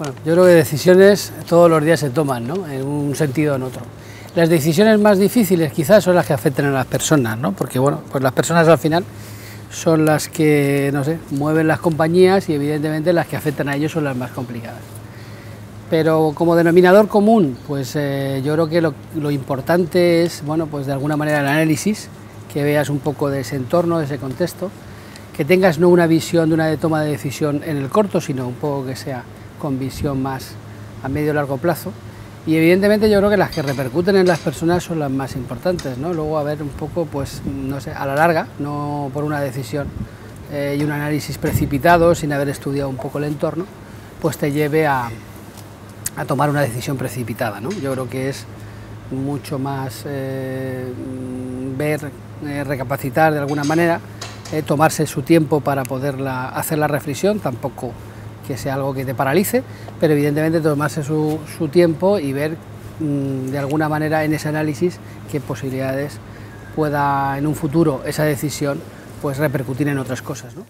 Bueno, yo creo que decisiones todos los días se toman, ¿no? En un sentido o en otro. Las decisiones más difíciles quizás son las que afecten a las personas, ¿no? Porque bueno, pues las personas al final son las que, no sé, mueven las compañías y evidentemente las que afectan a ellos son las más complicadas. Pero como denominador común, pues eh, yo creo que lo, lo, importante es, bueno, pues de alguna manera el análisis, que veas un poco de ese entorno, de ese contexto, que tengas no una visión de una toma de decisión en el corto, sino un poco que sea con visión más a medio largo plazo. Y evidentemente yo creo que las que repercuten en las personas son las más importantes, ¿no? Luego a ver un poco, pues, no sé, a la larga, no por una decisión eh, y un análisis precipitado, sin haber estudiado un poco el entorno, pues te lleve a, a tomar una decisión precipitada, ¿no? Yo creo que es mucho más eh, ver, eh, recapacitar de alguna manera, eh, tomarse su tiempo para poderla hacer la reflexión, tampoco que sea algo que te paralice, pero evidentemente tomarse su, su tiempo y ver mmm, de alguna manera en ese análisis qué posibilidades pueda en un futuro esa decisión pues repercutir en otras cosas. ¿no?